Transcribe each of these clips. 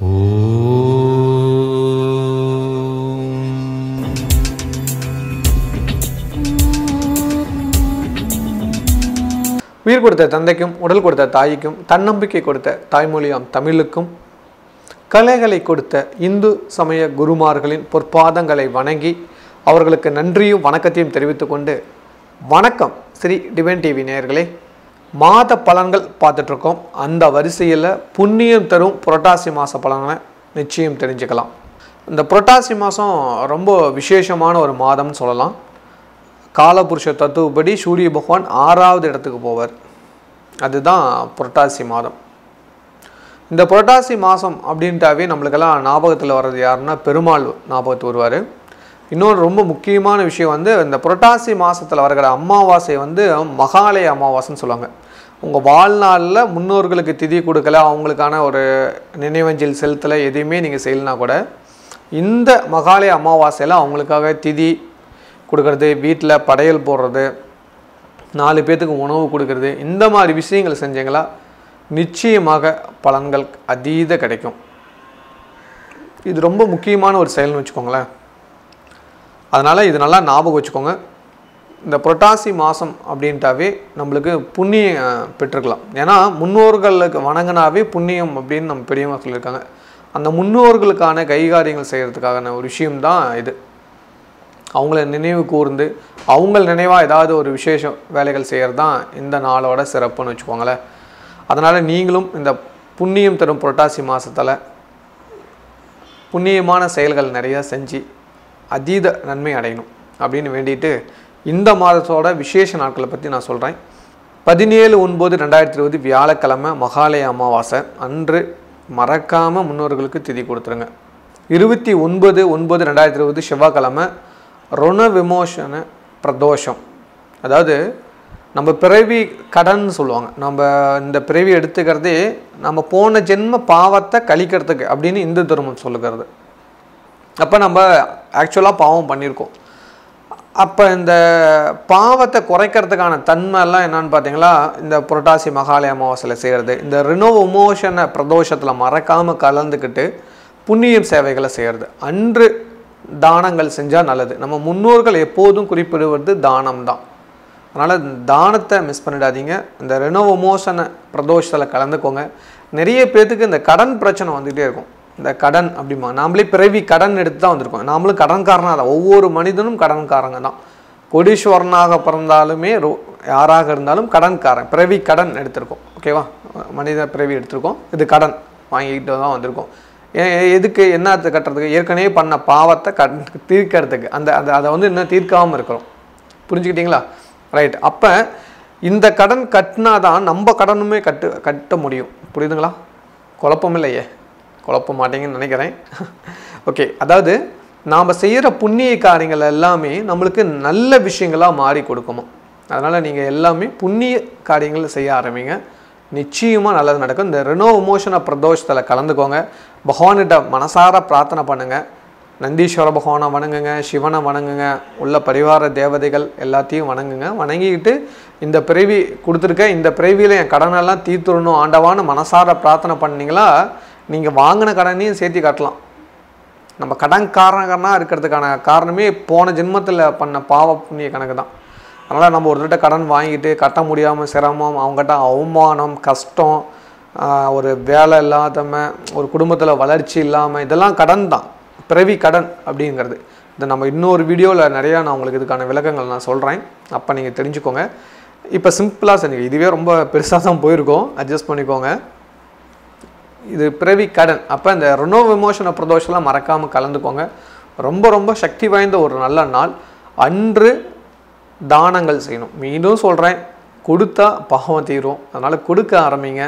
உயிர் கொடுத்த தந்தைக்கும் உடல் கொடுத்த தாய்க்கும் தன்னம்பிக்கை கொடுத்த தாய்மொழியாம் தமிழுக்கும் கலைகளை கொடுத்த இந்து சமய குருமார்களின் பொற்பாதங்களை வணங்கி அவர்களுக்கு நன்றியும் வணக்கத்தையும் தெரிவித்துக்கொண்டு வணக்கம் ஸ்ரீ டிவைன் டிவி நேயர்களே. மாத பலன்கள் பார்த்துட்ருக்கோம். அந்த வரிசையில் புண்ணியம் தரும் புரட்டாசி மாத பலனை நிச்சயம் தெரிஞ்சுக்கலாம். இந்த புரட்டாசி மாதம் ரொம்ப விசேஷமான ஒரு மாதம்னு சொல்லலாம். காலபுருஷ தத்துவப்படி சூரிய பகவான் ஆறாவது இடத்துக்கு போவார். அதுதான் புரட்டாசி மாதம். இந்த புரட்டாசி மாதம் அப்படின்ட்டாவே நம்மளுக்கெல்லாம் ஞாபகத்தில் வர்றது யாருன்னா பெருமாள் ஞாபகத்துக்கு வருவார். இன்னொரு ரொம்ப முக்கியமான விஷயம் வந்து இந்த புரட்டாசி மாதத்தில் வருகிற அமாவாசை வந்து மகாலய அமாவாசைன்னு சொல்லுவாங்க. உங்கள் வாழ்நாளில் முன்னோர்களுக்கு திதி கொடுக்கல அவங்களுக்கான ஒரு நினைவஞ்சல் செலுத்தலை எதையுமே நீங்கள் செய்யலனா கூட இந்த மகாலய அமாவாசையில் அவங்களுக்காக திதி கொடுக்கறது வீட்டில் படையல் போடுறது நாலு பேர்த்துக்கு உணவு கொடுக்கறது இந்த மாதிரி விஷயங்கள் செஞ்சீங்களா? நிச்சயமாக பலன்கள் அதீத கிடைக்கும். இது ரொம்ப முக்கியமான ஒரு செயல்னு வச்சுக்கோங்களேன். அதனால் இது நல்லா ஞாபகம் வச்சுக்கோங்க. இந்த புரட்டாசி மாதம் அப்படின்ட்டாவே நம்மளுக்கு புண்ணியம் பெற்றுக்கலாம். ஏன்னா முன்னோர்களுக்கு வணங்கினாவே புண்ணியம் அப்படின்னு நம்ம பெரியவங்க சொல்லியிருக்காங்க. அந்த முன்னோர்களுக்கான கைகாரியங்கள் செய்கிறதுக்கான ஒரு விஷயம்தான் இது. அவங்கள நினைவு கூர்ந்து அவங்கள் நினைவாக ஏதாவது ஒரு விசேஷ வேலைகள் செய்கிறது தான் இந்த நாளோட சிறப்புன்னு வச்சுக்கோங்களேன். அதனால் நீங்களும் இந்த புண்ணியம் தரும் புரட்டாசி மாதத்தில் புண்ணியமான செயல்கள் நிறையா செஞ்சு அதீத நன்மை அடையணும் அப்படின்னு வேண்டிட்டு இந்த மாதத்தோட விசேஷ நாட்களை பற்றி நான் சொல்கிறேன் பதினேழு ஒன்பது ரெண்டாயிரத்தி இருபது வியாழக்கிழமை மகாலய அமாவாசை. அன்று மறக்காமல் முன்னோர்களுக்கு திதி கொடுத்துருங்க. இருபத்தி ஒன்பது ஒன்பது ரெண்டாயிரத்தி இருபது செவ்வாய்க்கிழமை ருண விமோசன பிரதோஷம். அதாவது நம்ம பிறவி கடன் சொல்லுவாங்க. நம்ம இந்த பிறவி எடுத்துக்கிறதே நம்ம போன ஜென்ம பாவத்தை கழிக்கிறதுக்கு அப்படின்னு இந்து தர்மம் சொல்லுகிறது. அப்போ நம்ம ஆக்சுவலாக பாவம் பண்ணியிருக்கோம் அப்போ இந்த பாவத்தை குறைக்கிறதுக்கான தன்மைலாம் என்னன்னு பார்த்தீங்களா இந்த புரட்டாசி மகாலய அமாவாசையில் செய்கிறது இந்த ரினோ உமோஷனை பிரதோஷத்தில் மறக்காமல் கலந்துக்கிட்டு புண்ணியம் சேவைகளை செய்கிறது அன்று தானங்கள் செஞ்சால் நல்லது. நம்ம முன்னோர்கள் எப்போதும் குறிப்பிடுவது தானம் தான் அதனால் தானத்தை மிஸ் பண்ணிடாதீங்க. இந்த ரினோ உமோஷனை பிரதோஷத்தில் கலந்துக்கோங்க. நிறைய பேர்த்துக்கு இந்த கடன் பிரச்சனை வந்துகிட்டே இருக்கும். இந்த கடன் அப்படிமா நாமளே பிறவி கடன் எடுத்து தான் வந்திருக்கோம் நாமளும் கடன்காரனாக தான். ஒவ்வொரு மனிதனும் கடன்காரங்க தான். கொடீஸ்வரனாக பிறந்தாலுமே ரோ யாராக இருந்தாலும் கடன்காரன் பிறவி கடன் எடுத்திருக்கோம். ஓகேவா மனித பிறவி எடுத்திருக்கோம். இது கடன் வாங்கிக்கிட்டு தான் வந்திருக்கோம். எதுக்கு என்ன கட்டுறதுக்கு? ஏற்கனவே பண்ண பாவத்தை கட் தீர்க்கறதுக்கு. அந்த அந்த அதை வந்து இன்னும் தீர்க்காமல் இருக்கிறோம். புரிஞ்சுக்கிட்டீங்களா? ரைட் அப்போ இந்த கடன் கட்டினா தான் நம்ம கடனுமே கட்டு கட்ட முடியும். புரியுதுங்களா? குழப்பமில்லையே குழப்ப மாட்டீங்கன்னு நினைக்கிறேன். ஓகே அதாவது நாம் செய்கிற புண்ணிய காரியங்கள் எல்லாமே நம்மளுக்கு நல்ல விஷயங்களாக மாறி கொடுக்குமா? அதனால் நீங்கள் எல்லாமே புண்ணிய காரியங்கள் செய்ய ஆரம்பிங்க. நிச்சயமாக நல்லது நடக்கும். இந்த ரெனோ விமோசன பிரதோஷத்தில் கலந்துக்கோங்க. பகவான்கிட்ட மனசார பிரார்த்தனை பண்ணுங்கள் நந்தீஸ்வர பகவானை வணங்குங்க சிவனை வணங்குங்க உள்ள பரிவார தேவதைகள் எல்லாத்தையும் வணங்குங்க. வணங்கிக்கிட்டு இந்த பிறவி கொடுத்துருக்க இந்த பிறவியில் என் கடனெல்லாம் தீர்த்துடணும் ஆண்டவான்னு மனசார பிரார்த்தனை பண்ணீங்களா நீங்கள் வாங்கின கடனையும் சேர்த்து கட்டலாம். நம்ம கடன் காரணக்காரனாக இருக்கிறதுக்கான காரணமே போன ஜென்மத்தில் பண்ண பாவ புண்ணிய கணக்கு தான். அதனால் நம்ம ஒருத்தர்கிட்ட கடன் வாங்கிட்டு கட்ட முடியாமல் சிரமம் அவங்ககிட்ட அவமானம் கஷ்டம் ஒரு வேலை இல்லாதம ஒரு குடும்பத்தில் வளர்ச்சி இல்லாமல் இதெல்லாம் கடன் தான். பிறவி கடன் அப்படிங்கிறது. இதை நம்ம இன்னொரு வீடியோவில் நிறையா நான் உங்களுக்கு இதுக்கான விளக்கங்கள் நான் சொல்கிறேன் அப்போ நீங்கள் தெரிஞ்சுக்கோங்க. இப்போ சிம்பிளாக செஞ்சு இதுவே ரொம்ப பெருசாக தான் போயிருக்கோம். அட்ஜஸ்ட் பண்ணிக்கோங்க. இது பிறவி கடன். அப்போ இந்த ருணோ விமோசன பிரதோஷம்லாம் மறக்காமல் கலந்துக்கோங்க. ரொம்ப ரொம்ப சக்தி வாய்ந்த ஒரு நல்ல நாள். அன்று தானங்கள் செய்யணும். மீண்டும் சொல்கிறேன் கொடுத்தா பாவம் தீரும். அதனால் கொடுக்க ஆரம்பிங்க.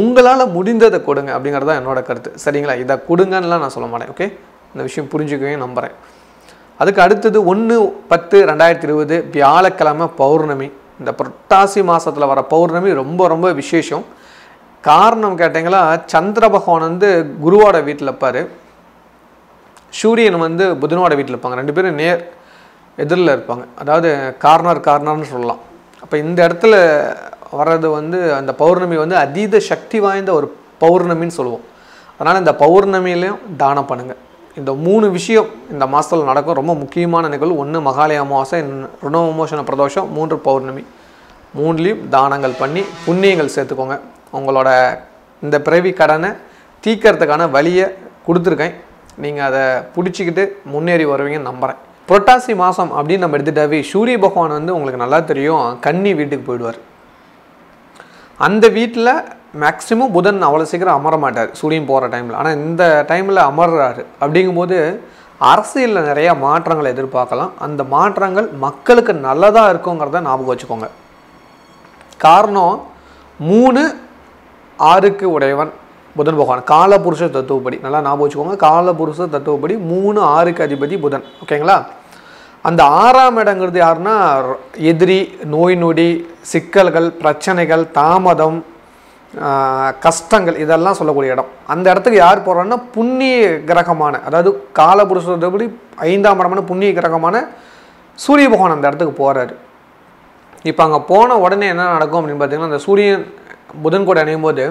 உங்களால் முடிந்ததை கொடுங்க அப்படிங்கிறது தான் என்னோட கருத்து. சரிங்களா? இதை கொடுங்கன்னுலாம் நான் சொல்ல மாட்டேன் ஓகே இந்த விஷயம் புரிஞ்சுக்கவே நம்புகிறேன் அதுக்கு அடுத்தது ஒன்று பத்து ரெண்டாயிரத்தி இருபது வியாழக்கிழமை பௌர்ணமி. இந்த புரட்டாசி மாதத்தில் வர பௌர்ணமி ரொம்ப ரொம்ப விசேஷம். காரணம் கேட்டிங்களா? சந்திர பகவான் வந்து குருவோட வீட்டில் இருப்பார். சூரியன் வந்து புதனோட வீட்டில் இருப்பாங்க. ரெண்டு பேரும் நேர் எதிரில் இருப்பாங்க. அதாவது கார்னர் கார்னர்னு சொல்லலாம். அப்போ இந்த இடத்துல வர்றது வந்து அந்த பௌர்ணமி வந்து அதீத சக்தி வாய்ந்த ஒரு பௌர்ணமின்னு சொல்லுவோம். அதனால் இந்த பௌர்ணமியிலையும் தானம் பண்ணுங்கள் இந்த மூணு விஷயம் இந்த மாதத்தில் நடக்கும். ரொம்ப முக்கியமான நிகழ்வு. ஒன்று மகாலய அமாவாசை ருணவிமோசன பிரதோஷம் மூன்று பௌர்ணமி. மூணுலேயும் தானங்கள் பண்ணி புண்ணியங்கள் சேர்த்துக்கோங்க. உங்களோட இந்த பிறவி கடனை தீக்கிறதுக்கான வழியை கொடுத்துருக்கேன். நீங்கள் அதை பிடிச்சிக்கிட்டு முன்னேறி வருவீங்கன்னு நம்புகிறேன் புரட்டாசி மாதம் அப்படின்னு நம்ம எடுத்துட்டாவே சூரிய பகவான் வந்து உங்களுக்கு நல்லா தெரியும் கன்னி வீட்டுக்கு போயிடுவார். அந்த வீட்டில் மேக்ஸிமம் புதன் அவ்வளோ சீக்கிரம் அமர மாட்டார் சூரியன் போகிற டைமில் ஆனால் இந்த டைமில் அமர்றாரு அப்படிங்கும்போது அரசியலில் நிறைய மாற்றங்களை எதிர்பார்க்கலாம். அந்த மாற்றங்கள் மக்களுக்கு நல்லதாக இருக்குங்கிறத ஞாபகம் வச்சுக்கோங்க. காரணம் மூணு ஆறுக்கு உடையவன் புதன் பகவான். காலபுருஷ தத்துவப்படி. நல்லா ஞாபகம் வச்சுக்கோங்க. காலபுருஷ தத்துவப்படி மூணு ஆறுக்கு அதிபதி புதன். ஓகேங்களா அந்த ஆறாம் இடங்கிறது யாருன்னா எதிரி நோய் நொடி சிக்கல்கள் பிரச்சனைகள் தாமதம் கஷ்டங்கள் இதெல்லாம் சொல்லக்கூடிய இடம். அந்த இடத்துக்கு யார் போகிறான்னா புண்ணிய கிரகமான அதாவது காலபுருஷத்தபடி ஐந்தாம் இடமான புண்ணிய கிரகமான சூரிய பகவான் அந்த இடத்துக்கு போகிறாரு இப்போ அங்கே போன உடனே என்ன நடக்கும் அப்படின்னு பார்த்தீங்கன்னா அந்த சூரியன் புதன் கூட இணையும் போது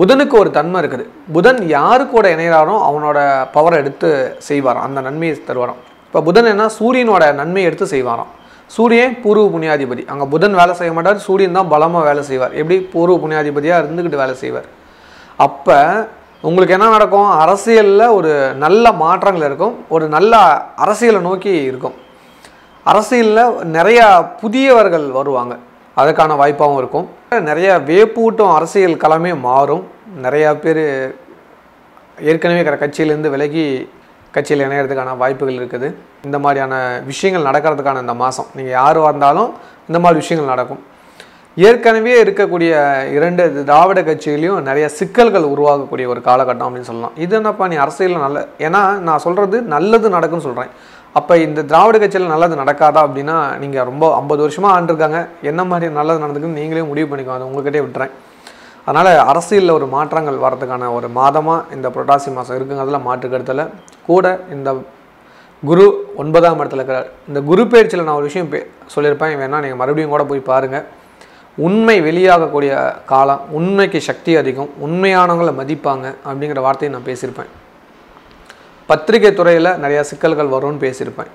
புதனுக்கு ஒரு தன்மை இருக்குது. புதன் யாரு கூட இணைகிறாரோ அவனோட பவரை எடுத்து செய்வாராம். அந்த நன்மையை தருவாராம். இப்போ புதன் என்ன சூரியனோட நன்மையை எடுத்து செய்வாராம். சூரியன் பூர்வ புண்ணியாதிபதி. அங்கே புதன் வேலை செய்ய மாட்டார் சூரியன் தான் பலமாக வேலை செய்வார். எப்படி? பூர்வ புண்ணியாதிபதியாக இருந்துக்கிட்டு வேலை செய்வார். அப்போ உங்களுக்கு என்ன நடக்கும்? அரசியலில் ஒரு நல்ல மாற்றங்கள் இருக்கும். ஒரு நல்ல அரசியலை நோக்கி இருக்கும். அரசியலில் நிறையா புதியவர்கள் வருவாங்க. அதுக்கான வாய்ப்பாகவும் இருக்கும். நிறைய வேப்பூட்டும் அரசியல் களமே மாறும். நிறையா பேர் ஏற்கனவே இருக்கிற கட்சியிலேருந்து விலகி கட்சியில் இணையறதுக்கான வாய்ப்புகள் இருக்குது. இந்த மாதிரியான விஷயங்கள் நடக்கிறதுக்கான இந்த மாதம் நீங்கள் யார் வந்தாலும் இந்த மாதிரி விஷயங்கள் நடக்கும். ஏற்கனவே இருக்கக்கூடிய இரண்டு திராவிட கட்சிகளையும் நிறைய சிக்கல்கள் உருவாகக்கூடிய ஒரு காலகட்டம் அப்படின்னு சொல்லலாம். இது என்னப்பா நீ அரசியலில் நல்ல ஏன்னா நான் சொல்கிறது நல்லது நடக்குன்னு சொல்கிறேன் அப்போ இந்த திராவிட கட்சியில் நல்லது நடக்காதா அப்படின்னா நீங்கள் ரொம்ப ஐம்பது வருஷமாக ஆண்டிருக்காங்க. என்ன மாதிரி நல்லது நடந்துக்குன்னு நீங்களே முடிவு பண்ணிக்கோ அதை உங்ககிட்டே விட்டுறேன். அதனால் அரசியலில் ஒரு மாற்றங்கள் வரதுக்கான ஒரு மாதமாக இந்த புரட்டாசி மாதம் இருக்குங்கிறதுல மாற்றுக்கருத்தில் கூட இந்த குரு ஒன்பதாம் இடத்துல இருக்கிறார். இந்த குரு பயிற்சியில் நான் ஒரு விஷயம் பே சொல்லியிருப்பேன். வேணால் நீங்கள் மறுபடியும் கூட போய் பாருங்கள் உண்மை வெளியாகக்கூடிய காலம் உண்மைக்கு சக்தி அதிகம் உண்மையானவங்களை மதிப்பாங்க அப்படிங்கிற வார்த்தையை நான் பேசியிருப்பேன். பத்திரிகை துறையில் நிறையா சிக்கல்கள் வரும்னு பேசியிருப்பேன்.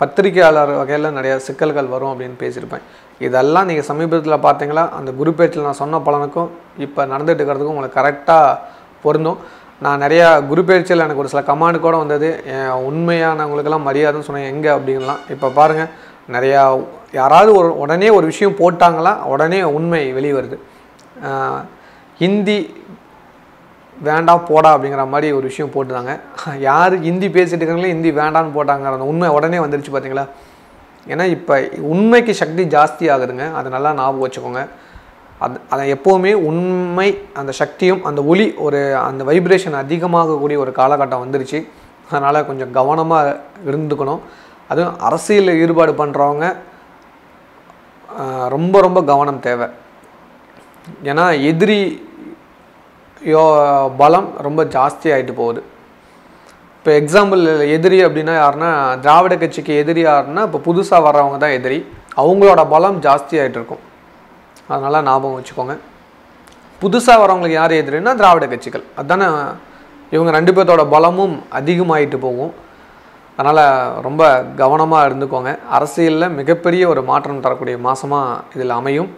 பத்திரிகையாளர் வகையில் நிறையா சிக்கல்கள் வரும் அப்படின்னு பேசியிருப்பேன். இதெல்லாம் நீங்கள் சமீபத்தில் பார்த்தீங்களா? அந்த குரு பேச்சில் நான் சொன்ன பலனுக்கும் இப்போ நடந்துகிட்டு இருக்கிறதுக்கும் உங்களுக்கு கரெக்டாக பொருந்தும். நான் நிறையா குரு எனக்கு ஒரு சில கமாண்டு கூட வந்தது. என் உண்மையானவங்களுக்கெல்லாம் மரியாதைன்னு சொன்னேன் எங்கே? அப்படின்லாம் இப்போ பாருங்கள் நிறையா யாராவது ஒரு உடனே ஒரு விஷயம் போட்டாங்களா உடனே உண்மை வெளியே வருது ஹிந்தி வேண்டாம் போடா அப்படிங்கிற மாதிரி ஒரு விஷயம் போட்டுருந்தாங்க. யார் ஹிந்தி பேசிட்டு இருக்காங்களே ஹிந்தி வேண்டான்னு போட்டாங்க அந்த உண்மை உடனே வந்துருச்சு பார்த்தீங்களா ஏன்னா இப்போ உண்மைக்கு சக்தி ஜாஸ்தி ஆகுதுங்க. அதை நல்லா ஞாபகம் வச்சுக்கோங்க. அது அதை எப்போவுமே உண்மை அந்த சக்தியும் அந்த ஒளி ஒரு அந்த வைப்ரேஷன் அதிகமாகக்கூடிய ஒரு காலகட்டம் வந்துருச்சு. அதனால் கொஞ்சம் கவனமாக இருந்துக்கணும். அதுவும் அரசியலில் ஈடுபாடு பண்ணுறவங்க ரொம்ப ரொம்ப கவனம் தேவை. ஏன்னா எதிரி யோ பலம் ரொம்ப ஜாஸ்தி ஆகிட்டு போகுது. இப்போ எக்ஸாம்பிள் எதிரி அப்படின்னா யாருன்னா திராவிட கட்சிக்கு எதிரி யாருன்னா இப்போ புதுசாக வர்றவங்க தான் எதிரி. அவங்களோட பலம் ஜாஸ்தி ஆகிட்டு இருக்கும். அதனால் ஞாபகம் வச்சுக்கோங்க. புதுசாக வரவங்களுக்கு யார் எதிரின்னா திராவிட கட்சிகள். அதுதானே இவங்க ரெண்டு பேர்த்தோட பலமும் அதிகமாகிட்டு போகும். அதனால் ரொம்ப கவனமாக இருந்துக்கோங்க. அரசியலில் மிகப்பெரிய ஒரு மாற்றம் தரக்கூடிய மாதமாக இதில் அமையும்.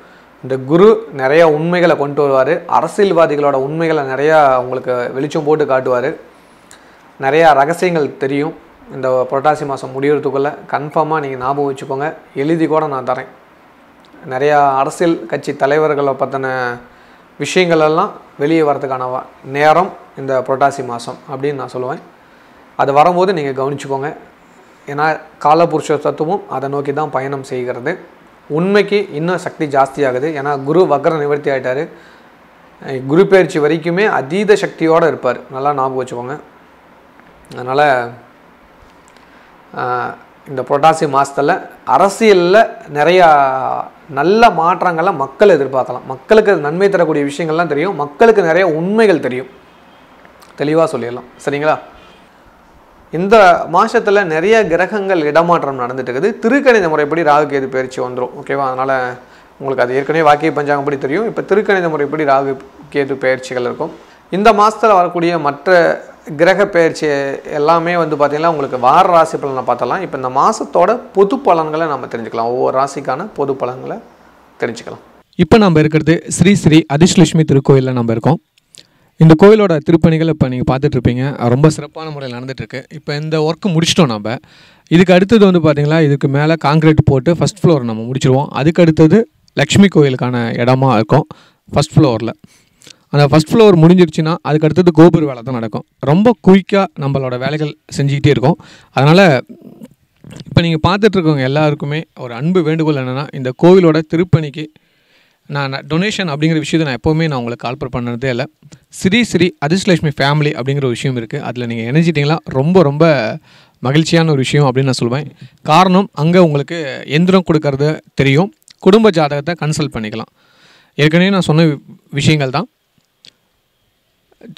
இந்த குரு நிறைய உண்மைகளை கொண்டு வருவார். அரசியல்வாதிகளோட உண்மைகளை நிறையா உங்களுக்கு வெளிச்சம் போட்டு காட்டுவார். நிறையா ரகசியங்கள் தெரியும். இந்த புரட்டாசி மாதம் முடியறதுக்குள்ளே கன்ஃபார்மாக நீங்கள் ஞாபகம் வச்சுக்கோங்க. எழுதி கூட நான் தரேன். நிறையா அரசியல் கட்சி தலைவர்களை பற்றின விஷயங்களெல்லாம் வெளியே வரதுக்கான நேரம் இந்த புரட்டாசி மாதம் அப்படின்னு நான் சொல்லுவேன். அது வரும்போது நீங்கள் கவனிச்சுக்கோங்க. ஏன்னா காலபுருஷ தத்துவம் அதை நோக்கி தான் பயணம் செய்கிறது. உண்மைக்கு இன்னும் சக்தி ஜாஸ்தி ஆகுது ஏன்னா குரு வக்ர நிவர்த்தி ஆகிட்டார் குரு பயிற்சி வரைக்குமே அதீத சக்தியோடு இருப்பார். நல்லா ஞாபகம் வச்சுக்கோங்க. அதனால் இந்த புரட்டாசி மாதத்தில் அரசியலில் நிறையா நல்ல மாற்றங்களை மக்கள் எதிர்பார்க்கலாம். மக்களுக்கு அது நன்மை தரக்கூடிய விஷயங்கள்லாம் தெரியும். மக்களுக்கு நிறைய உண்மைகள் தெரியும். தெளிவாக சொல்லிடலாம். சரிங்களா? இந்த மாதத்தில் நிறைய கிரகங்கள் இடமாற்றம் நடந்துட்டு இருக்குது திருக்கணித முறைப்படி ராகு கேது பயிற்சி வந்துடும் ஓகேவா அதனால் உங்களுக்கு அது ஏற்கனவே வாக்கிய பஞ்சாங்கப்படி தெரியும். இப்போ திருக்கணித முறைப்படி ராகு கேது பயிற்சிகள் இருக்கும். இந்த மாதத்தில் வரக்கூடிய மற்ற கிரக பயிற்சி எல்லாமே வந்து பார்த்திங்கன்னா உங்களுக்கு வார ராசி பலனை பார்த்தலாம் இப்போ இந்த மாதத்தோட பொது பலன்களை நம்ம தெரிஞ்சுக்கலாம். ஒவ்வொரு ராசிக்கான பொது பலன்களை தெரிஞ்சுக்கலாம். இப்போ நம்ம இருக்கிறது ஸ்ரீ ஸ்ரீ அதிர்ஷ்லட்சுமி திருக்கோயிலில் நம்ம இருக்கோம். இந்த கோயிலோட திருப்பணிகள் இப்போ நீங்கள் பார்த்துட்ருப்பீங்க. ரொம்ப சிறப்பான முறையில் நடந்துகிட்ருக்கு இப்போ இந்த ஒர்க்கு முடிச்சிட்டோம் நம்ம இதுக்கு அடுத்தது வந்து பார்த்திங்களா இதுக்கு மேலே காங்கிரீட் போட்டு ஃபஸ்ட் ஃப்ளோர் நம்ம முடிச்சிருவோம். அதுக்கு அடுத்தது லக்ஷ்மி கோயிலுக்கான இடமா இருக்கும் ஃபஸ்ட் ஃப்ளோரில் அந்த ஃபஸ்ட் ஃப்ளோர் முடிஞ்சிருச்சுன்னா அதுக்கு அடுத்தது கோபுர வேலை தான் நடக்கும். ரொம்ப குயிக்காக நம்மளோட வேலைகள் செஞ்சுக்கிட்டே இருக்கும். அதனால் இப்போ நீங்கள் பார்த்துட்ருக்கவங்க எல்லாருக்குமே ஒரு அன்பு வேண்டுகோள் என்னென்னா இந்த கோவிலோட திருப்பணிக்கு நான் டொனேஷன் அப்படிங்கிற விஷயத்தை நான் எப்போவுமே நான் உங்களுக்கு கால்பர் பண்ணதே இல்லை. ஸ்ரீ ஸ்ரீ அதிர்ஷ்லட்சுமி ஃபேமிலி அப்படிங்கிற ஒரு விஷயம் இருக்குது அதில் நீங்கள் இணைஞ்சிட்டிங்களா? ரொம்ப ரொம்ப மகிழ்ச்சியான ஒரு விஷயம் அப்படின்னு நான் சொல்லுவேன் காரணம் அங்கே உங்களுக்கு எந்திரம் கொடுக்கறது தெரியும். குடும்ப ஜாதகத்தை கன்சல்ட் பண்ணிக்கலாம். ஏற்கனவே நான் சொன்ன வி- விஷயங்கள் தான்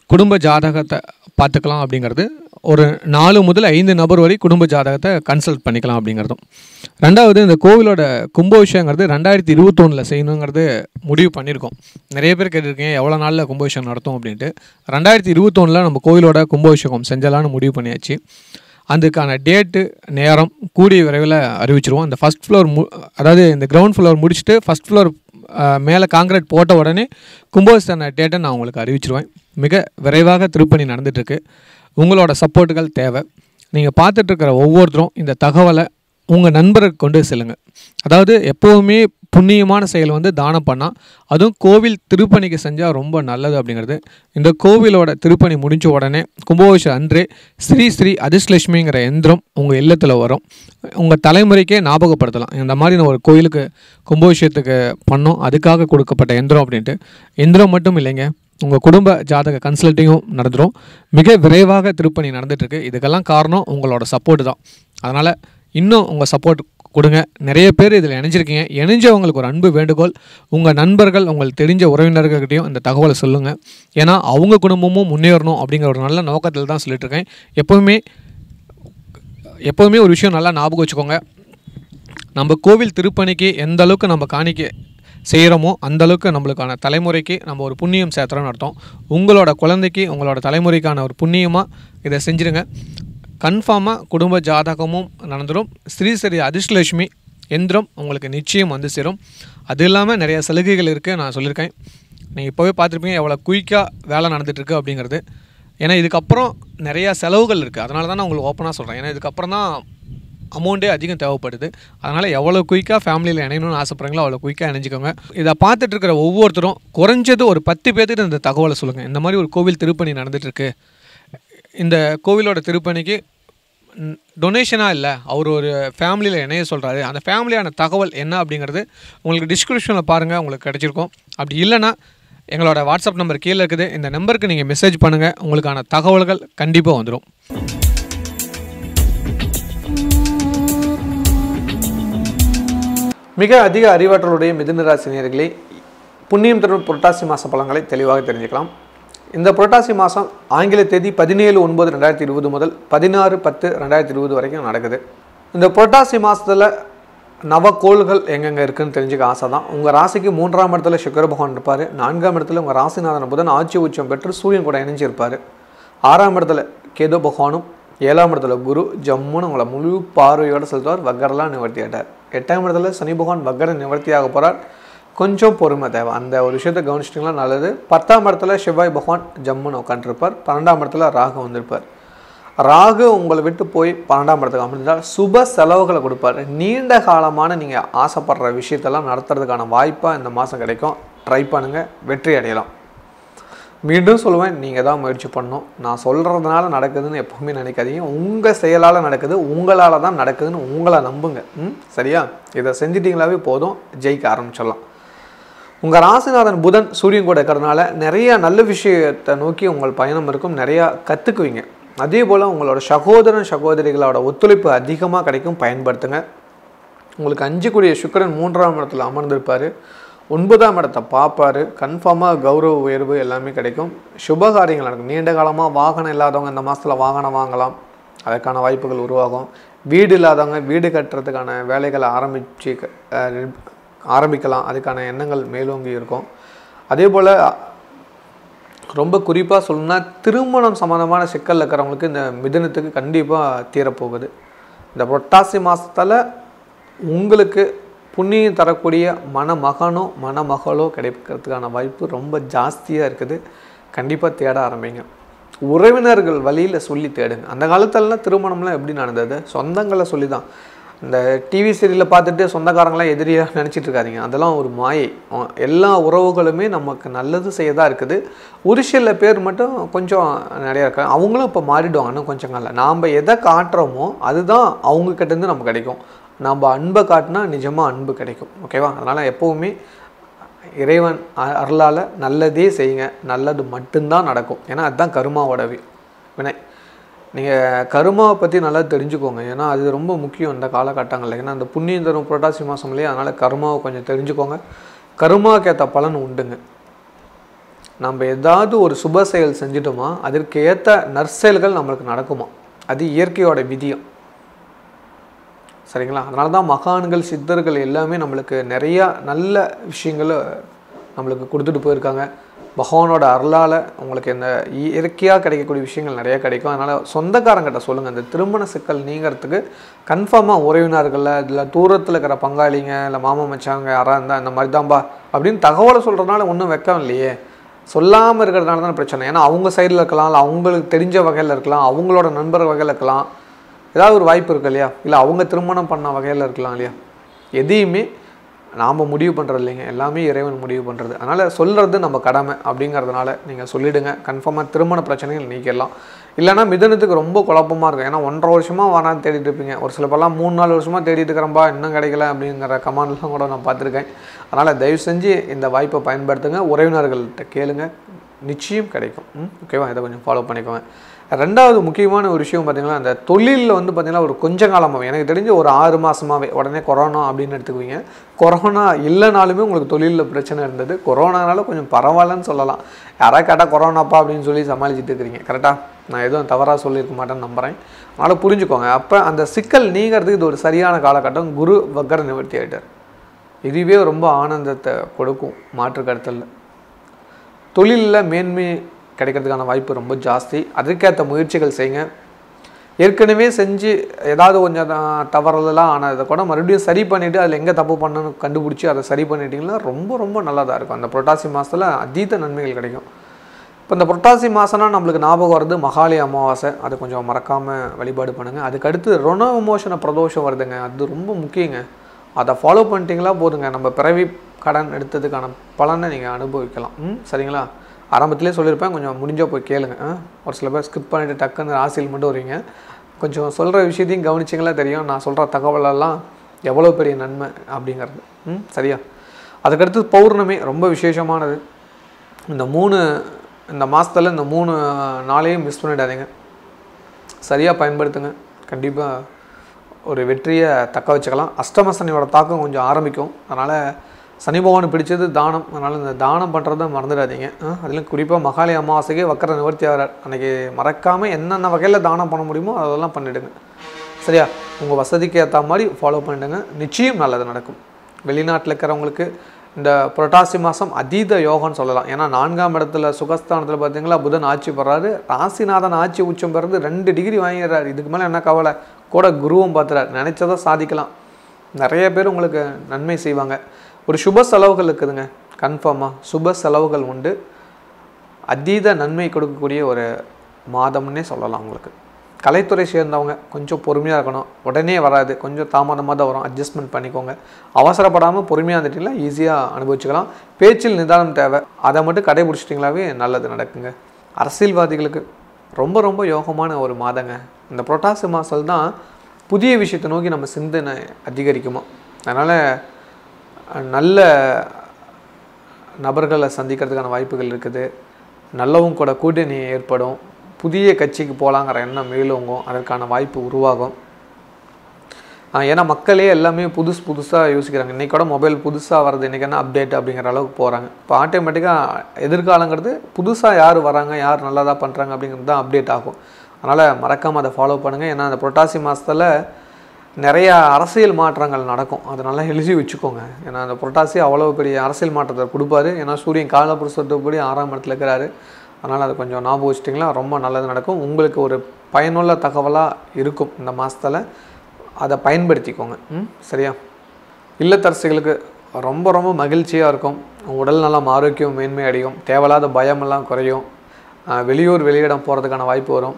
குடும்ப ஜாதகத்தை பார்த்துக்கலாம் அப்படிங்கிறது ஒரு நாலு முதல் ஐந்து நபர் வரை குடும்ப ஜாதகத்தை கன்சல்ட் பண்ணிக்கலாம் அப்படிங்கிறதும். ரெண்டாவது இந்த கோவிலோட கும்பாபிஷேகங்கிறது ரெண்டாயிரத்தி இருபத்தொன்னில் செய்யணுங்கிறது முடிவு பண்ணியிருக்கோம். நிறைய பேர் கேட்டிருக்கீங்க எவ்வளோ நாளில் கும்பாபிஷேகம் நடத்தும் அப்படின்ட்டு. ரெண்டாயிரத்தி இருபத்தொன்னில் நம்ம கோவிலோட கும்பாபிஷேகம் செஞ்சலான்னு முடிவு பண்ணியாச்சு. அதுக்கான டேட்டு நேரம் கூடிய விரைவில் அறிவிச்சிருவோம். அந்த ஃபஸ்ட் ஃப்ளோர் மு அதாவது இந்த கிரவுண்ட் ஃப்ளோர் முடிச்சுட்டு ஃபஸ்ட் ஃப்ளோர் மேலே காங்கிரீட் போட்ட உடனே கும்பாபிஷேக டேட்டை நான் உங்களுக்கு அறிவிச்சிருவேன். மிக விரைவாக திருப்பணி நடந்துகிட்ருக்கு உங்களோட சப்போர்ட்டுகள் தேவை. நீங்கள் பார்த்துட்ருக்கிற ஒவ்வொருத்தரும் இந்த தகவலை உங்கள் நண்பருக்கு கொண்டு செல்லுங்கள் அதாவது எப்போவுமே புண்ணியமான செயல் வந்து தானம் பண்ணால் அதுவும் கோவில் திருப்பணிக்கு செஞ்சால் ரொம்ப நல்லது அப்படிங்கிறது. இந்த கோவிலோட திருப்பணி முடிஞ்ச உடனே கும்பாபிஷேகம் அன்றே ஸ்ரீ ஸ்ரீ அதிர்ஷ்லட்சுமிங்கிற எந்திரம் உங்கள் இல்லத்தில் வரும். உங்கள் தலைமுறைக்கே ஞாபகப்படுத்தலாம். இந்த மாதிரி நான் ஒரு கோயிலுக்கு கும்பாபிஷேகத்துக்கு பண்ணோம் அதுக்காக கொடுக்கப்பட்ட எந்திரம் அப்படின்ட்டு. எந்திரம் மட்டும் இல்லைங்க உங்கள் குடும்ப ஜாதக கன்சல்ட்டிங்கும் நடந்துடும் மிக விரைவாக திருப்பணி நடந்துகிட்ருக்கு இதுக்கெல்லாம் காரணம் உங்களோட சப்போர்ட் தான். அதனால் இன்னும் உங்கள் சப்போர்ட் கொடுங்க. நிறைய பேர் இதில் இணைஞ்சிருக்கீங்க. இணைஞ்சவங்களுக்கு ஒரு அன்பு வேண்டுகோள். உங்கள் நண்பர்கள் உங்களுக்கு தெரிஞ்ச உறவினர்கள்கிட்டையும் இந்த தகவலை சொல்லுங்கள் ஏன்னா அவங்க குடும்பமும் முன்னேறணும் அப்படிங்கிற ஒரு நல்ல நோக்கத்தில் தான் சொல்லிட்டுருக்கேன். எப்போவுமே எப்போவுமே ஒரு விஷயம் நல்லா ஞாபகம் வச்சுக்கோங்க. நம்ம கோவில் திருப்பணிக்கு எந்த அளவுக்கு நம்ம காணிக்க செய்கிறோமோ அந்தளவுக்கு நம்மளுக்கான தலைமுறைக்கு நம்ம ஒரு புண்ணியம் சேர்த்துறோம்னு அர்த்தம். உங்களோட குழந்தைக்கு உங்களோட தலைமுறைக்கான ஒரு புண்ணியமாக இதை செஞ்சுருங்க. கன்ஃபார்மாக குடும்ப ஜாதகமும் நடந்துடும் ஸ்ரீசரி அதிர்ஷ்டலட்சுமி எந்திரம் உங்களுக்கு நிச்சயம் வந்து சேரும். அது இல்லாமல் நிறைய சலுகைகள் இருக்குது நான் சொல்லியிருக்கேன். நீங்கள் இப்போவே பார்த்துருப்பீங்க எவ்வளோ குயிக்காக வேலை நடந்துகிட்ருக்கு அப்படிங்கிறது. ஏன்னா இதுக்கப்புறம் நிறையா செலவுகள் இருக்குது அதனால தான் நான் உங்களுக்கு ஓப்பனாக சொல்கிறேன் ஏன்னா இதுக்கப்புறம் தான் அமௌண்ட்டே அதிகம் தேவைப்படுது. அதனால் எவ்வளோ குயிக்காக ஃபேமிலியில் இணையணும்னு ஆசைப்பட்றீங்களோ அவ்வளோ குயிக்காக இணைஞ்சிக்கோங்க. இதை பார்த்துட்டு இருக்கிற ஒவ்வொருத்தரும் குறைஞ்சது ஒரு பத்து பேர்த்துட்டு இந்த தகவலை சொல்லுங்கள் இந்த மாதிரி ஒரு கோவில் திருப்பணி நடந்துகிட்ருக்கு இந்த கோவிலோட திருப்பணிக்கு டொனேஷனாக இல்லை அவர் ஒரு ஃபேமிலியில் இணைய சொல்கிறாரு அந்த ஃபேமிலியான தகவல் என்ன அப்படிங்கிறது உங்களுக்கு டிஸ்கிரிப்ஷனில் பாருங்கள் உங்களுக்கு கிடச்சிருக்கும். அப்படி இல்லைன்னா எங்களோட வாட்ஸ்அப் நம்பர் கீழே இருக்குது. இந்த நம்பருக்கு நீங்கள் மெசேஜ் பண்ணுங்கள் உங்களுக்கான தகவல்கள் கண்டிப்பாக வந்துடும் மிக அதிக அறிவாற்றலுடைய மிதுனராசினியர்களே புண்ணியம் தரும் புரட்டாசி மாத பலன்களை தெளிவாக தெரிஞ்சுக்கலாம். இந்த புரட்டாசி மாதம் ஆங்கில தேதி பதினேழு ஒன்பது ரெண்டாயிரத்தி இருபது முதல் பதினாறு பத்து ரெண்டாயிரத்தி இருபது வரைக்கும் நடக்குது. இந்த புரட்டாசி மாதத்தில் நவக்கோள்கள் எங்கெங்கே இருக்குதுன்னு தெரிஞ்சுக்க ஆசை தான் உங்கள் ராசிக்கு மூன்றாம் இடத்துல சுக்கர பகவான் இருப்பார். நான்காம் இடத்துல உங்கள் ராசிநாதன் புதன் ஆட்சி உச்சம் பெற்று சூரியன் கூட இணைஞ்சிருப்பார். ஆறாம் இடத்துல கேது பகவானும் ஏழாம் இடத்துல குரு ஜம்முன்னு உங்களை முழு பார்வையோடு செலுத்துவார். வக்கரெல்லாம் நிவர்த்தி ஆட்டார் எட்டாம் இடத்துல சனி பகவான் வக்கர நிவர்த்தியாக போகிறார் கொஞ்சம் பொறுமை தேவை. அந்த ஒரு விஷயத்தை கவனிச்சிட்டிங்களா நல்லது. பத்தாம் இடத்துல செவ்வாய் பகவான் ஜம்முன்னு உட்காந்துருப்பார் பன்னெண்டாம் இடத்துல ராகு வந்திருப்பார். ராகு உங்களை விட்டு போய் பன்னெண்டாம் இடத்துக்கு அமைந்தால் சுப செலவுகளை கொடுப்பார். நீண்ட காலமான நீங்கள் ஆசைப்படுற விஷயத்தெல்லாம் நடத்துறதுக்கான வாய்ப்பாக இந்த மாதம் கிடைக்கும். ட்ரை பண்ணுங்கள் வெற்றி அடையலாம். மீண்டும் சொல்லுவேன் நீங்கள் தான் முயற்சி பண்ணணும். நான் சொல்கிறதுனால நடக்குதுன்னு எப்போவுமே நினைக்காதீங்க. உங்கள் செயலால் நடக்குது உங்களால் தான் நடக்குதுன்னு உங்களை நம்புங்க. ம்? சரியா? இதை செஞ்சிட்டிங்களாவே போதும். ஜெயிக்க ஆரம்பிச்சிடலாம். உங்கள் ராசிநாதன் புதன் சூரியன் கூட இருக்கிறதுனால நிறைய நல்ல விஷயத்தை நோக்கி உங்கள் பயணம் இருக்கும். நிறையா கற்றுக்குவீங்க அதே போல் உங்களோட சகோதரன் சகோதரிகளோட ஒத்துழைப்பு அதிகமாக கிடைக்கும். பயன்படுத்துங்க. உங்களுக்கு அஞ்சு கூடிய சுக்கிரன் மூன்றாம் இடத்தில் அமர்ந்திருப்பார். ஒன்பதாம் இடத்தை பார்ப்பார். கன்ஃபார்மாக கௌரவ உயர்வு எல்லாமே கிடைக்கும். சுபகாரியங்கள் நடக்கும். நீண்ட காலமாக வாகனம் இல்லாதவங்க இந்த மாதத்தில் வாகனம் வாங்கலாம். அதற்கான வாய்ப்புகள் உருவாகும். வீடு இல்லாதவங்க வீடு கட்டுறதுக்கான வேலைகளை ஆரம்பித்து ஆரம்பிக்கலாம். அதுக்கான எண்ணங்கள் மேலோங்கி இருக்கும். அதே போல் ரொம்ப குறிப்பாக சொல்லணும்னா திருமணம் சம்மந்தமான சிக்கல் இருக்கிறவங்களுக்கு இந்த மிதனத்துக்கு கண்டிப்பாக தீரப்போகுது. இந்த புரட்டாசி மாதத்தில் உங்களுக்கு புண்ணியம் தரக்கூடிய மணமகனோ மணமகளோ கிடைக்கிறதுக்கான வாய்ப்பு ரொம்ப ஜாஸ்தியாக இருக்குது. கண்டிப்பாக தேட ஆரம்பிங்க. உறவினர்கள் வழியில் சொல்லி தேடுங்க. அந்த காலத்திலலாம் திருமணம்லாம் எப்படி நடந்தது? சொந்தங்களை சொல்லி தான் இந்த டிவி சீரியலில் பார்த்துட்டு சொந்தக்காரங்களாம் எதிரியாக நினச்சிட்டு இருக்காதீங்க. அதெல்லாம் ஒரு மாயை. எல்லா உறவுகளுமே நமக்கு நல்லது செய்ய தான் இருக்குது. ஒரு சில பேர் மட்டும் கொஞ்சம் நிறையா இருக்காங்க. அவங்களும் இப்போ மாறிடுவாங்க இன்னும் கொஞ்சம் காலம் நாம் எதை காட்டுறோமோ அதுதான் அவங்க கிட்டேருந்து நமக்கு கிடைக்கும். நம்ம அன்பை காட்டினா நிஜமாக அன்பு கிடைக்கும். ஓகேவா அதனால் எப்போவுமே இறைவன் அ- அருளால் நல்லதே செய்யுங்க. நல்லது மட்டும்தான் நடக்கும். ஏன்னா அதுதான் கருமாவோட வி- வினை. நீங்கள் கருமாவை பற்றி நல்லா தெரிஞ்சுக்கோங்க. ஏன்னா அது ரொம்ப முக்கியம் இந்த காலகட்டங்களில். ஏன்னா அந்த புண்ணியம் தரும் புரட்டாசி மாதம் இல்லையா? அதனால் கருமாவை கொஞ்சம் தெரிஞ்சுக்கோங்க. கருமாவுக்கு ஏற்ற பலன் உண்டுங்க. நம்ம ஏதாவது ஒரு சுப செயல் செஞ்சிட்டோமா அதற்கு ஏற்ற நற்செயல்கள் நம்மளுக்கு நடக்குமா? அது இயற்கையோட விதியம். சரிங்களா? அதனால தான் மகான்கள் சித்தர்கள் எல்லாமே நம்மளுக்கு நிறையா நல்ல விஷயங்களை நம்மளுக்கு கொடுத்துட்டு போயிருக்காங்க. பகவானோட அருளால் உங்களுக்கு இந்த இயற்கையாக கிடைக்கக்கூடிய விஷயங்கள் நிறையா கிடைக்கும். அதனால் சொந்தக்காரங்கிட்ட சொல்லுங்கள் இந்த திருமண சிக்கல் நீங்கிறதுக்கு கன்ஃபார்மாக உறவினர்களில் இதில் தூரத்தில் இருக்கிற பங்காளிங்க இல்லை மாமா மச்சாங்க யாராக இருந்தால் இந்த மாதிரி தான்பா அப்படின்னு தகவலை சொல்கிறதுனால ஒன்றும் வெக்கம் இல்லையே. சொல்லாமல் இருக்கிறதுனால தான் பிரச்சனை. ஏன்னா அவங்க சைடில் இருக்கலாம் இல்லை அவங்களுக்கு தெரிஞ்ச வகையில் இருக்கலாம் அவங்களோட நண்பர் வகையில் இருக்கலாம். ஏதாவது ஒரு வாய்ப்பு இருக்கு இல்லையா? இல்லை அவங்க திருமணம் பண்ண வகையில் இருக்கலாம் இல்லையா? எதையுமே நாம் முடிவு பண்ணுறது இல்லைங்க. எல்லாமே இறைவன் முடிவு பண்ணுறது அதனால் சொல்கிறது நம்ம கடமை அப்படிங்கிறதுனால நீங்கள் சொல்லிடுங்க. கன்ஃபார்மாக திருமண பிரச்சனைகள் நீக்கிடலாம். இல்லைன்னா மிதனத்துக்கு ரொம்ப குழப்பமாக இருக்கும். ஏன்னா ஒன்றரை வருஷமாக வரான் தேடிட்டு இருப்பீங்க. ஒரு சில பேர்லாம் மூணு நாலு வருஷமாக தேடிட்டு இருக்கிறம்பா இன்னும் கிடைக்கல அப்படிங்கிற கமாண்ட்லாம் கூட நான் பார்த்துருக்கேன். அதனால் தயவு செஞ்சு இந்த வாய்ப்பை பயன்படுத்துங்க. உறவினர்கள்ட்ட கேளுங்க. நிச்சயம் கிடைக்கும். ஓகேவா இதை கொஞ்சம் ஃபாலோ பண்ணிக்கோங்க. ரெண்டாவது முக்கியமான ஒரு விஷயம் பார்த்தீங்கன்னா அந்த தொழிலில் வந்து பார்த்தீங்கன்னா ஒரு கொஞ்ச காலமாகவே எனக்கு தெரிஞ்ச ஒரு ஆறு மாதமாகவே உடனே கொரோனா அப்படின்னு எடுத்துக்குவீங்க. கொரோனா இல்லைனாலுமே உங்களுக்கு தொழிலில் பிரச்சனை இருந்தது. கொரோனானால கொஞ்சம் பரவாயில்லன்னு சொல்லலாம். யாராவது கேட்டால் கொரோனாப்பா அப்படின்னு சொல்லி சமாளிச்சுட்டு இருக்கிறீங்க. கரெக்டாக நான் எதுவும் தவறாக சொல்லியிருக்க மாட்டேன்னு நம்புகிறேன் அதனால் புரிஞ்சுக்கோங்க. அப்போ அந்த சிக்கல் நீங்கிறதுக்கு இது ஒரு சரியான காலகட்டம். குரு வக்கர நிவர்த்தி ஆகிட்டார் இதுவே ரொம்ப ஆனந்தத்தை கொடுக்கும். மாற்று கருத்தில் தொழிலில் மேன்மை கிடைக்கிறதுக்கான வாய்ப்பு ரொம்ப ஜாஸ்தி. அதுக்கேற்ற முயற்சிகள் செய்யுங்க ஏற்கனவே செஞ்சு ஏதாவது கொஞ்சம் த- தவறுதலாம் ஆனதை கூட மறுபடியும் சரி பண்ணிவிட்டு அதில் எங்கே தப்பு பண்ணணும்னு கண்டுபிடிச்சி அதை சரி பண்ணிட்டீங்கன்னா ரொம்ப ரொம்ப நல்லதாக இருக்கும். அந்த புரட்டாசி மாதத்தில் அதீத நன்மைகள் கிடைக்கும். இப்போ இந்த புரட்டாசி மாதம்னா நம்மளுக்கு ஞாபகம் வருது மகாலி அமாவாசை. அதை கொஞ்சம் மறக்காமல் வழிபாடு பண்ணுங்கள் அதுக்கடுத்து ருண விமோசன பிரதோஷம் வருதுங்க. அது ரொம்ப முக்கியங்க. அதை ஃபாலோ பண்ணிட்டீங்களா? போதுங்க. நம்ம பிறவி கடன் எடுத்ததுக்கான பலனை நீங்கள் அனுபவிக்கலாம். ம் சரிங்களா? ஆரம்பத்திலே சொல்லியிருப்பேன். கொஞ்சம் முடிஞ்சால் போய் கேளுங்க. ஆ? ஒரு சில பேர் ஸ்கிப் பண்ணிட்டு டக்குன்னு ராசியில் மட்டும் வருவீங்க கொஞ்சம் சொல்கிற விஷயத்தையும் கவனிச்சிங்களா? தெரியும். நான் சொல்கிற தகவலெல்லாம் எவ்வளோ பெரிய நன்மை அப்படிங்கிறது. ம் சரியா? அதுக்கடுத்து பௌர்ணமி ரொம்ப விசேஷமானது. இந்த மூணு இந்த மாதத்தில் இந்த மூணு நாளையும் மிஸ் பண்ணிடாதீங்க. சரியாக பயன்படுத்துங்க. கண்டிப்பாக ஒரு வெற்றியை தக்க வச்சுக்கலாம். அஷ்டம சனியோட தாக்கம் கொஞ்சம் ஆரம்பிக்கும். அதனால் சனி பகவான் பிடிச்சது தானம். அதனால் இந்த தானம் பண்ணுறத மறந்துடாதீங்க. அதிலும் குறிப்பாக மகாலய அமாவாசைக்கு வக்கர நிவர்த்தி ஆகிறார். அன்றைக்கி மறக்காமல் என்னென்ன வகையில் தானம் பண்ண முடியுமோ அதெல்லாம் பண்ணிவிடுங்க சரியா? உங்கள் வசதிக்கு ஏற்ற மாதிரி ஃபாலோ பண்ணிடுங்க. நிச்சயம் நல்லது நடக்கும். வெளிநாட்டில் இருக்கிறவங்களுக்கு இந்த புரட்டாசி மாதம் அதீத யோகம்னு சொல்லலாம். ஏன்னா நான்காம் இடத்துல சுகஸ்தானத்தில் பார்த்தீங்களா புதன் ஆட்சி பெறாரு ராசிநாதன் ஆட்சி உச்சம் பிறந்து ரெண்டு டிகிரி வாங்கிடுறாரு. இதுக்கு மேலே என்ன கவலை? கூட குருவும் பார்த்துறாரு. நினைச்சதை சாதிக்கலாம். நிறைய பேர் உங்களுக்கு நன்மை செய்வாங்க. ஒரு சுப செலவுகள் இருக்குதுங்க. கன்ஃபார்மாக சுப செலவுகள் உண்டு. அதீத நன்மை கொடுக்கக்கூடிய ஒரு மாதம்னே சொல்லலாம் உங்களுக்கு. கலைத்துறை சேர்ந்தவங்க கொஞ்சம் பொறுமையாக இருக்கணும். உடனே வராது. கொஞ்சம் தாமதமாக தான் வரும். அட்ஜஸ்ட்மெண்ட் பண்ணிக்கோங்க. அவசரப்படாமல் பொறுமையாக இருந்துட்டிங்களா ஈஸியாக அனுபவிச்சுக்கலாம். பேச்சில் நிதானம் தேவை. அதை மட்டும் கடைபிடிச்சிட்டிங்களாவே நல்லது நடக்குங்க. அரசியல்வாதிகளுக்கு ரொம்ப ரொம்ப யோகமான ஒரு மாதங்க. இந்த புரட்டாசி மாதம் தான் புதிய விஷயத்தை நோக்கி நம்ம சிந்தனை அதிகரிக்குமா? அதனால் நல்ல நபர்களை சந்திக்கிறதுக்கான வாய்ப்புகள் இருக்குது. நல்லவும் கூட கூட்டணி ஏற்படும். புதிய கட்சிக்கு போகலாங்கிற எண்ணம் மேலோங்கும். அதற்கான வாய்ப்பு உருவாகும். ஏன்னா மக்களே எல்லாமே புதுசு புதுசாக யோசிக்கிறாங்க. இன்றைக்கி கூட மொபைல் புதுசாக வர்றது இன்றைக்கி என்ன அப்டேட் அப்படிங்கிற அளவுக்கு போகிறாங்க இப்போ ஆட்டோமேட்டிக்காக எதிர்காலங்கிறது புதுசாக யார் வராங்க யார் நல்லதாக பண்ணுறாங்க அப்படிங்கிறது தான் அப்டேட் ஆகும். அதனால் மறக்காமல் அதை ஃபாலோ பண்ணுங்கள் ஏன்னா அந்த புரட்டாசி மாதத்தில் நிறையா அரசியல் மாற்றங்கள் நடக்கும். அதை நல்லா எழுதி வச்சுக்கோங்க. ஏன்னா அந்த புரட்டாசி அவ்வளோ பெரிய அரசியல் மாற்றத்தை கொடுப்பாரு. ஏன்னா சூரியன் காலபுருஷத்துப்படி ஆறாம் இடத்துல இருக்கிறாரு. அதனால் அதை கொஞ்சம் ஞாபகம் வச்சிட்டிங்களா ரொம்ப நல்லது நடக்கும். உங்களுக்கு ஒரு பயனுள்ள தகவலாக இருக்கும் இந்த மாதத்தில் அதை பயன்படுத்திக்கோங்க. ம்? சரியா? இல்லத்தரசிகளுக்கு ரொம்ப ரொம்ப மகிழ்ச்சியாக இருக்கும். உடல் நலம் ஆரோக்கியம் மேன்மை அடையும். தேவையில்லாத பயமெல்லாம் குறையும். வெளியூர் வெளியிடம் போகிறதுக்கான வாய்ப்பு வரும்.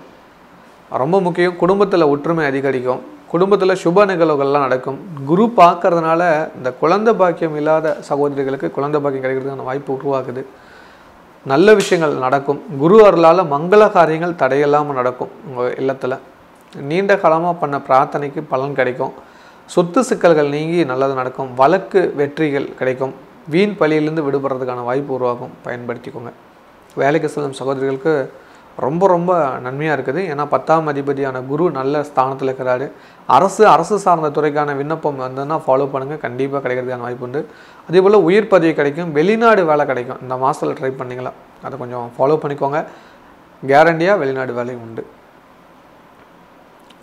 ரொம்ப முக்கியம் குடும்பத்தில் ஒற்றுமை அதிகரிக்கும் குடும்பத்தில் சுப நிகழ்வுகள்லாம் நடக்கும். குரு பார்க்கறதுனால இந்த குழந்தை பாக்கியம் இல்லாத சகோதரிகளுக்கு குழந்தை பாக்கியம் கிடைக்கிறதுக்கான வாய்ப்பு உருவாகுது. நல்ல விஷயங்கள் நடக்கும். குரு அருளால் மங்கள காரியங்கள் தடையில்லாமல் நடக்கும் உங்கள் இல்லத்தில். நீண்ட காலமாக பண்ண பிரார்த்தனைக்கு பலன் கிடைக்கும். சொத்து சிக்கல்கள் நீங்கி நல்லது நடக்கும். வழக்கு வெற்றிகள் கிடைக்கும். வீண் பழியிலிருந்து விடுபடுறதுக்கான வாய்ப்பு உருவாகும். பயன்படுத்திக்கோங்க. வேலைக்கு செல்லும் சகோதரிகளுக்கு ரொம்ப ரொம்ப நன்மையாக இருக்குது. ஏன்னா பத்தாம் அதிபதியான குரு நல்ல ஸ்தானத்தில் இருக்கிறாரு. அரசு அரசு சார்ந்த துறைக்கான விண்ணப்பம் வந்ததுன்னா ஃபாலோ பண்ணுங்கள் கண்டிப்பாக கிடைக்கிறதுக்கான வாய்ப்பு உண்டு. அதே போல் உயிர் பதவி கிடைக்கும் வெளிநாடு வேலை கிடைக்கும். இந்த மாதத்தில் ட்ரை பண்ணிங்களா? அதை கொஞ்சம் ஃபாலோ பண்ணிக்கோங்க. கேரண்டியாக வெளிநாடு வேலை உண்டு.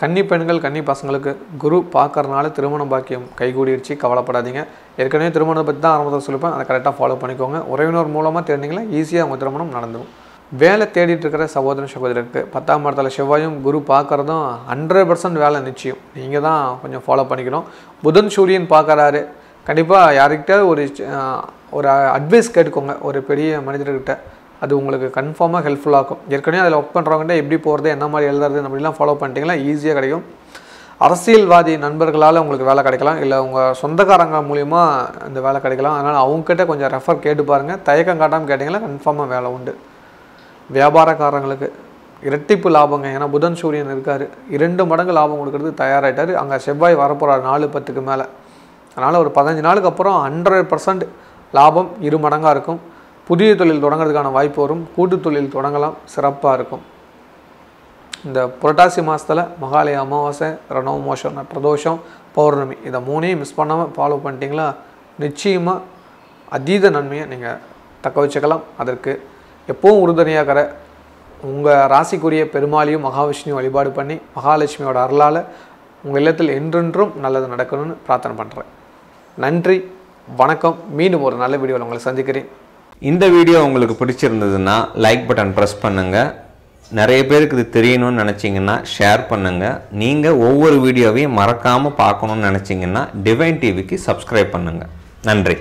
கன்னி பெண்கள் கன்னி பசங்களுக்கு குரு பார்க்கறனால திருமண பாக்கியம் கைகூடிடுச்சு கவலைப்படாதீங்க. ஏற்கனவே திருமணத்தை பற்றி தான் ஆரம்பத்தில் சொல்லிப்பேன் அதை கரெக்டாக ஃபாலோ பண்ணிக்கோங்க. உறவினர் மூலமாக தெரிஞ்சிங்களா ஈஸியாக உங்கள் திருமணம் நடந்துடும் வேலை தேடிட்டு இருக்கிற சகோதர சகோதரருக்கு பத்தாம் இடத்துல செவ்வாயும் குரு பார்க்குறதும் ஹண்ட்ரட் பர்சன்ட் வேலை நிச்சயம். நீங்கள் தான் கொஞ்சம் ஃபாலோ பண்ணிக்கணும். புதன் சூரியன் பார்க்குறாரு. கண்டிப்பாக யாருக்கிட்ட ஒரு ஒரு அட்வைஸ் கேட்டுக்கோங்க. ஒரு பெரிய மனிதர்கிட்ட. அது உங்களுக்கு கன்ஃபார்மாக ஹெல்ப்ஃபுல்லாக இருக்கும் ஏற்கனவே அதில் ஒர்க் பண்ணுறவங்ககிட்ட எப்படி போகிறது என்ன மாதிரி எழுதுறது அப்படிலாம் ஃபாலோ பண்ணிட்டீங்களா ஈஸியாக கிடைக்கும். அரசியல்வாதி நண்பர்களால் உங்களுக்கு வேலை கிடைக்கலாம். இல்லை உங்கள் சொந்தக்காரங்க மூலிமா இந்த வேலை கிடைக்கலாம். அதனால் அவங்ககிட்ட கொஞ்சம் ரெஃபர் கேட்டு பாருங்கள் தயக்கம் காட்டாமல் கேட்டிங்கன்னா கன்ஃபார்மாக வேலை உண்டு. வியாபாரக்காரங்களுக்கு இரட்டிப்பு லாபங்க. ஏன்னா புதன் சூரியன் இருக்கார். இரண்டு மடங்கு லாபம் கொடுக்கறது தயாராகிட்டார் அங்கே செவ்வாய் வரப்போகிறார் நாலு பத்துக்கு மேலே. அதனால் ஒரு பதினஞ்சு நாளுக்கு அப்புறம் ஹண்ட்ரட் பர்சன்ட் லாபம் இரு மடங்காக இருக்கும். புதிய தொழில் தொடங்குறதுக்கான வாய்ப்பு வரும். கூட்டு தொழில் தொடங்கலாம். சிறப்பாக இருக்கும். இந்த புரட்டாசி மாதத்தில் மகாலய அமாவாசை ரணவ மோஷம் பிரதோஷம் பௌர்ணமி இதை மூணையும் மிஸ் பண்ணாமல் ஃபாலோ பண்ணிட்டீங்களா? நிச்சயமாக அதீத நன்மையை நீங்கள் தக்க வச்சுக்கலாம். அதற்கு எப்பவும் உறுதுணையாகிற உங்கள் ராசிக்குரிய பெருமாளையும் மகாவிஷ்ணுவையும் வழிபாடு பண்ணி மகாலட்சுமியோட அருளால் உங்கள் இல்லத்தில் என்றென்றும் நல்லது நடக்கணும்னு பிரார்த்தனை பண்ணுறேன் நன்றி வணக்கம். மீண்டும் ஒரு நல்ல வீடியோவில் உங்களை சந்திக்கிறேன். இந்த வீடியோ உங்களுக்கு பிடிச்சிருந்ததுன்னா லைக் பட்டன் ப்ரெஸ் பண்ணுங்கள் நிறைய பேருக்கு இது தெரியணும்னு நினச்சிங்கன்னா ஷேர் பண்ணுங்கள் நீங்கள் ஒவ்வொரு வீடியோவையும் மறக்காமல் பார்க்கணும்னு நினச்சிங்கன்னா டிவைன் டிவிக்கு சப்ஸ்கிரைப் பண்ணுங்கள் நன்றி.